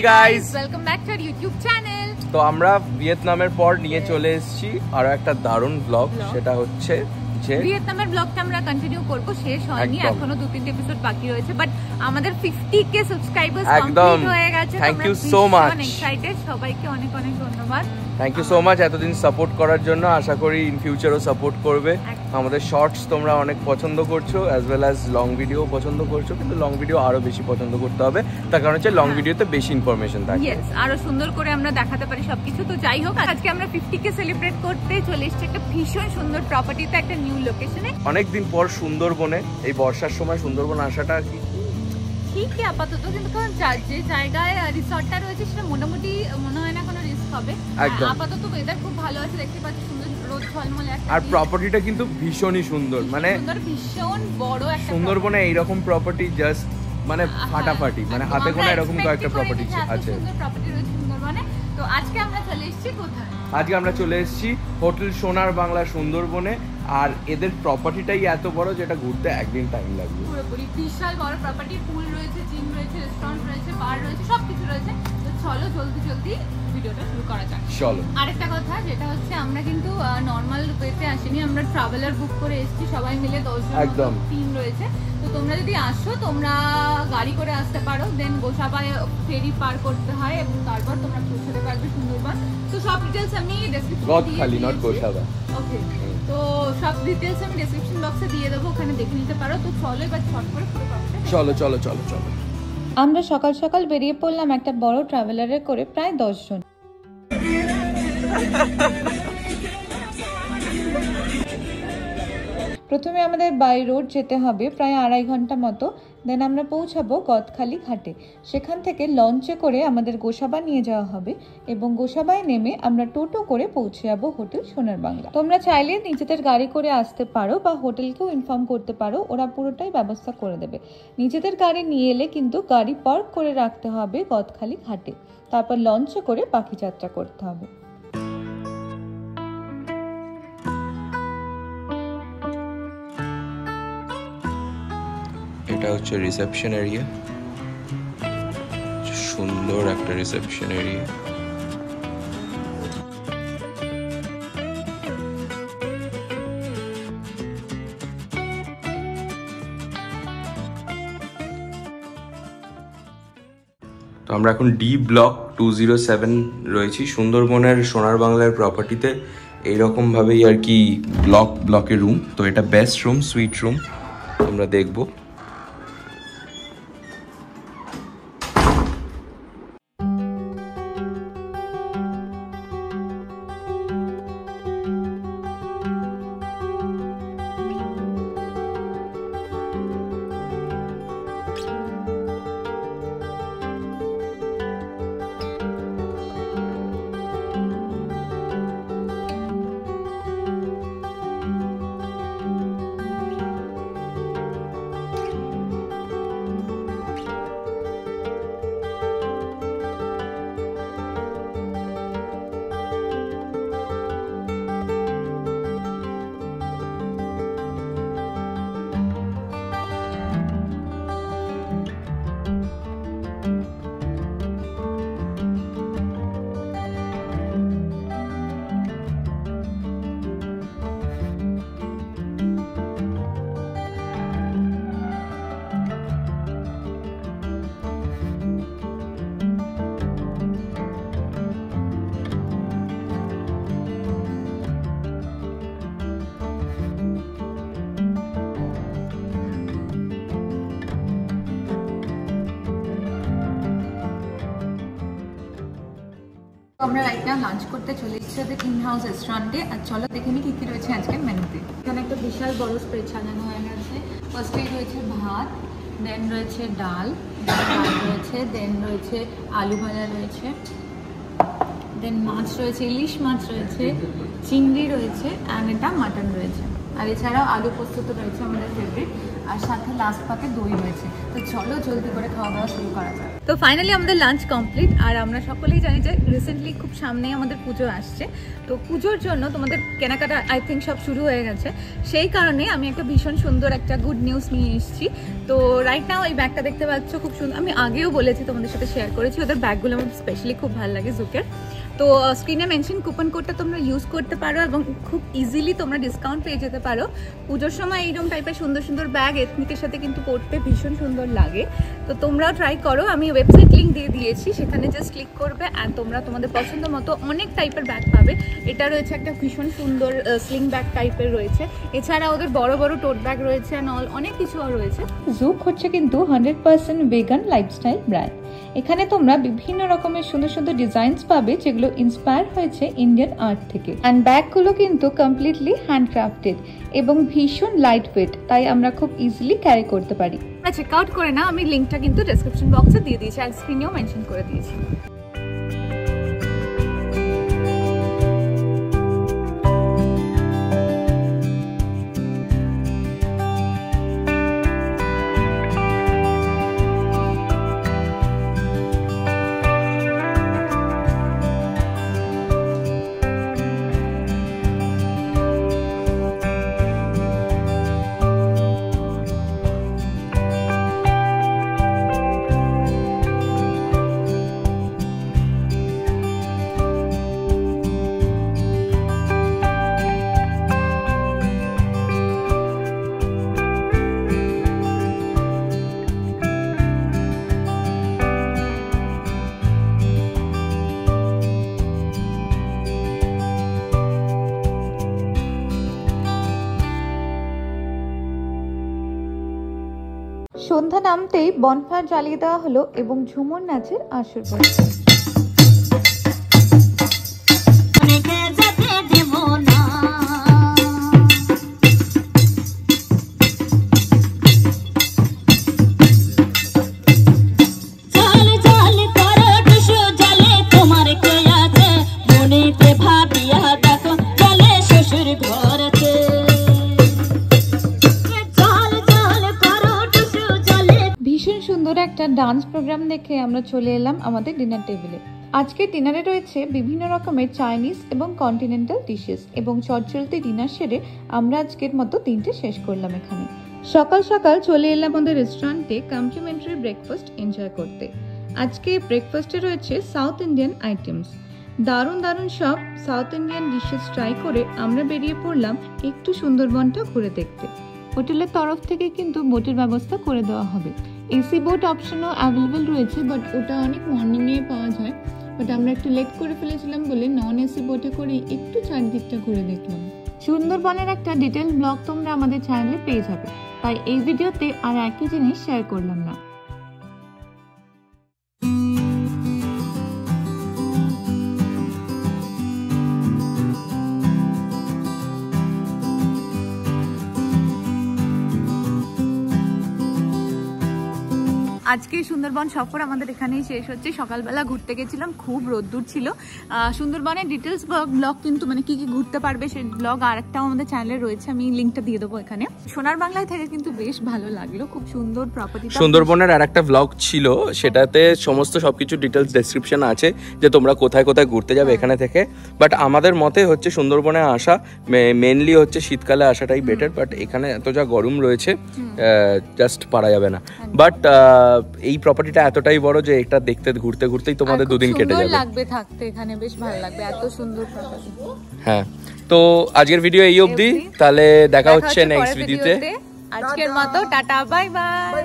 Guys welcome back to YouTube channel তো আমরা ভিয়েতনামের পর নিয়ে চলে এসেছি আরও একটা দারুণ ব্লগ সেটা হচ্ছে যে ভিয়েতনামের ব্লগটা আমরা কন্টিনিউ করব শেষ হয়নি এখনও দু তিনটে এপিসোড বাকি রয়েছে বাট আমাদের 50 কে সাবস্ক্রাইবার্স। কমপ্লিট হয়ে গেছে। Thank you so much. Excited সবাইকে অনেক অনেক ধন্যবাদ। থ্যাংক ইউ সো মাচ এতদিন সাপোর্ট করার জন্য। আশা করি ইন ফিউচারও সাপোর্ট করবে। আমাদের শর্টস তোমরা অনেক পছন্দ করছ as well as long video পছন্দ করছ। কিন্তু লং ভিডিও আরও বেশি পছন্দ করতে হবে। তার কারণ হচ্ছে লং হ্যাঁ। ভিডিওতে বেশি ইনফরমেশন থাকে। ইয়েস আরও সুন্দর করে আমরা দেখাতে পারি সবকিছু। তো যাই হোক আজকে আমরা 50 কে সেলিব্রেট করতে চলে এসেছি একটা ভীষণ সুন্দর প্রপার্টিতে একটা নিউ লোকেশনে অনেকদিন পর সুন্দরবনে এই বর্ষার সময় সুন্দরবন আসাটা আপাতত? কিন্তু কারণ যা- জায়গায় রিসর্টটা রয়েছে সেটা মোটামুটি মনে হয় না কোনো রিস্ক হবে। আপাতত ওয়েদার খুব ভালো আছে দেখতে পাচ্ছি সুন্দর রোদ ঝলমলে আর প্রপার্টিটা কিন্তু ভীষণই সুন্দর মানে ভীষণ বড় একটা সুন্দরবনে এইরকম প্রপার্টি জাস্ট মানে ফাটাফাটি মানে হাতে আমরা গোনা এরকম কয়েকটা প্রপার্টি আছে। সুন্দর প্রপার্টি রয়েছে সুন্দরবনে। তো আজকে আমরা চলে এসেছি কোথায়? আজকে আমরা চলে এসেছি হোটেল সোনার বাংলা সুন্দরবনে। আর এদের প্রপার্টিটাই এত বড় যেটা ঘুরতে একদিন টাইম লাগবে। পুরোপুরি। বিশাল বড় প্রপার্টি পুল রয়েছে জিম রয়েছে রেস্টুরেন্ট রয়েছে বার রয়েছে সব কিছু রয়েছে। তো চলো জলদি জলদি ভিডিওটা শুরু করা যাক। চলো। আরেকটা কথা যেটা হচ্ছে আমরা কিন্তু নর্মাল ওয়েতে আসিনি আমরা ট্রাভেলার বুক করে এসেছি সবাই মিলে দশজন একদম। টিম রয়েছে। তো তোমরা যদি আসো তোমরা গাড়ি করে আসতে পারো দেন গোসাবায় ফেরি পার করতে হয় এবং তারপর তোমরা পৌঁছাতে পারবে সুন্দরবন। তো সব ডিটেলস আমি description Gadkhali not Gosaba. Okay তো সব ডিটেলস আমি ডেসক্রিপশন বক্সে দিয়ে দেবো ওখানে দেখে নিতে পারো। তো চলো এবার ছট করে চলো চলো চলো চলো। আমরা সকাল সকাল বেরিয়ে পড়লাম একটা বড় ট্রাভেলারে করে প্রায় দশজন প্রথমে আমাদের বাই রোড যেতে হবে প্রায় আড়াই ঘণ্টা মতো। দেন আমরা পৌঁছাবো গদখালি ঘাটে। সেখান থেকে লঞ্চে করে আমাদের গোসাবা নিয়ে যাওয়া হবে এবং গোসাবায় নেমে আমরা টোটো করে পৌঁছে যাব হোটেল সোনার বাংলা। তোমরা চাইলে নিজেদের গাড়ি করে আসতে পারো বা হোটেলকেও ইনফর্ম করতে পারো, ওরা পুরোটাই ব্যবস্থা করে দেবে। নিজেদের গাড়ি নিয়ে এলে কিন্তু গাড়ি পার্ক করে রাখতে হবে গদখালি ঘাটে। তারপর লঞ্চে করে বাকি যাত্রা করতে হবে। এটা হচ্ছে রিসেপশন এরিয়া সুন্দর একটা রিসেপশন এরিয়া তো আমরা এখন D block two zero seven রয়েছি। সুন্দরবনের সোনার বাংলার প্রপার্টিতে এইরকমভাবেই আর কি ব্লক ব্লকের রুম তো এটা বেস্ট রুম সুইট রুম তোমরা দেখব। আমরা রাইট নাও লাঞ্চ করতে চলে এসেছি ওদের ইন হাউস রেস্টুরেন্টে আর চলো দেখে নিই কী কী রয়েছে আজকে মেনুতে এখানে একটা বিশাল বড় স্প্রেড সাজানো হয়ে গেছে। ফার্স্টেই রয়েছে ভাত দেন রয়েছে ডাল ডাল রয়েছে দেন রয়েছে আলু ভাজা রয়েছে দেন মাছ রয়েছে, ইলিশ মাছ রয়েছে, চিংড়ি রয়েছে অ্যান্ড এটা মাটন রয়েছে। আর এছাড়াও আলু পোস্ত তো রয়েছে আমাদের ফেভারিট আর সাথে লাস্ট পাকে দই রয়েছে। তো চলো জলদি করে খাওয়া দাওয়া শুরু করা যাক। তো ফাইনালি আমাদের লাঞ্চ কমপ্লিট আর আমরা সকলেই জানি যে রিসেন্টলি খুব সামনেই আমাদের পুজো আসছে। তো পুজোর জন্য তোমাদের কেনাকাটা আই থিঙ্ক সব শুরু হয়ে গেছে। সেই কারণে আমি একটা ভীষণ সুন্দর একটা গুড নিউজ নিয়ে এসেছি। তো রাইট নাও এই ব্যাগটা দেখতে পাচ্ছ, খুব সুন্দর আমি আগেও বলেছি তোমাদের সাথে শেয়ার করেছি, ওদের ব্যাগগুলো আমার স্পেশালি খুব ভালো লাগে জুকের তো স্ক্রিনে মেনশন কুপন কোডটা তোমরা ইউজ করতে পারো এবং খুব ইজিলি তোমরা ডিসকাউন্ট পেয়ে যেতে পারো। পুজোর সময় এইরকম টাইপের সুন্দর সুন্দর ব্যাগ এথনিকের সাথে কিন্তু পরতে ভীষণ সুন্দর লাগে। তো তোমরাও ট্রাই করো, আমি ওয়েবসাইট লিঙ্ক দিয়ে দিয়েছি, সেখানে জাস্ট ক্লিক করবে আর তোমরা তোমাদের পছন্দ মতো অনেক টাইপের ব্যাগ পাবে। এটা রয়েছে একটা ভীষণ সুন্দর স্লিং ব্যাগ টাইপের রয়েছে। এছাড়া ওদের বড় বড় টোট ব্যাগ রয়েছে অ্যান্ড অল অনেক কিছুও রয়েছে। জুক হচ্ছে কিন্তু hundred percent vegan lifestyle brand এখানে তোমরা বিভিন্ন রকমের সুন্দর সুন্দর ডিজাইনস পাবে যেগুলো ইন্সপায়ার হয়েছে ইন্ডিয়ান আর্ট থেকে। অ্যান্ড ব্যাগগুলো কিন্তু কমপ্লিটলি হ্যান্ডক্রাফটেড এবং ভীষণ লাইট ওয়েট তাই আমরা খুব ইজিলি ক্যারি করতে পারি। চেক আউট করে না আমি লিঙ্কটা কিন্তু ডেসক্রিপশন বক্সে দিয়ে দিয়েছি, আর স্ক্রিনেও মেনশন করে দিয়েছি। নামতেই বনফায়ার জ্বালিয়ে দেওয়া হলো এবং ঝুমুর নাচের আসর একটা ডান্স প্রোগ্রাম দেখে আমরা চলে এলাম আমাদের ডিনার টেবিলে আজকের ডিনারে রয়েছে বিভিন্ন রকমের চাইনিজ এবং কন্টিনেন্টাল ডিশেস এবং চটচলতি ডিনার সেরে আমরা আজকের মতো তিনটে শেষ করলাম এখানে। সকাল সকাল চলে এলাম আমাদের রেস্টুরেন্টে কমপ্লিমেন্টারি ব্রেকফাস্ট এনজয় করতে। আজকে ব্রেকফাস্টে রয়েছে সাউথ ইন্ডিয়ান আইটেমস দারুণ দারুণ সব সাউথ ইন্ডিয়ান ডিশেস ট্রাই করে আমরা বেরিয়ে পড়লাম একটু সুন্দরবনটা ঘুরে দেখতে। হোটেলের তরফ থেকে কিন্তু বোটের ব্যবস্থা করে দেওয়া হবে। এসি বোট অপশনও অ্যাভেলেবেল রয়েছে বাট ওটা অনেক মর্নিংয়ে পাওয়া যায়। বাট আমরা একটু লেট করে ফেলেছিলাম বলে নন এসি বোটে করে একটু চারদিকটা ঘুরে দেখলাম। সুন্দরবনের একটা ডিটেল ব্লগ তোমরা আমাদের চ্যানেলে পেয়ে যাবে। তাই এই ভিডিওতে আর একই জিনিস শেয়ার করলাম না। আজকে সুন্দরবন সফর আমাদের এখানেই শেষ হচ্ছে। সকালবেলা ঘুরতে গেছিলাম খুব রোদ্দুর ছিল। সুন্দরবনের ডিটেলস ব্লগ কিন্তু মানে কি কি ঘুরতে পারবে সেই ব্লগ আর একটাও আমাদের চ্যানেলে রয়েছে আমি লিঙ্কটা দিয়ে দেবো এখানে। সোনার বাংলায় থেকে কিন্তু বেশ ভালো লাগল খুব সুন্দর প্রপার্টি সুন্দরবনের আর একটা ব্লগ ছিল সেটাতে সমস্ত সবকিছু ডিটেলস ডেসক্রিপশন আছে যে তোমরা কোথায় কোথায় ঘুরতে যাবে এখানে থেকে। বাট আমাদের মতে হচ্ছে সুন্দরবনে আসা মেনলি হচ্ছে শীতকালে আসাটাই বেটার বাট এখানে এত যা গরম রয়েছে জাস্ট পারা যাবে না। বাট এই প্রপার্টিটা এতটাই বড় যে এটা দেখতে ঘুরতে ঘুরতেই তোমাদের দুদিন কেটে যাবে। লাগবে থাকতে এখানে বেশ ভালো লাগবে এত সুন্দর প্রপার্টি হ্যাঁ। তো আজকের ভিডিও এই অবধি। তাহলে দেখা হচ্ছে নেক্সট ভিডিওতে আজকের মতো টাটা বাই বাই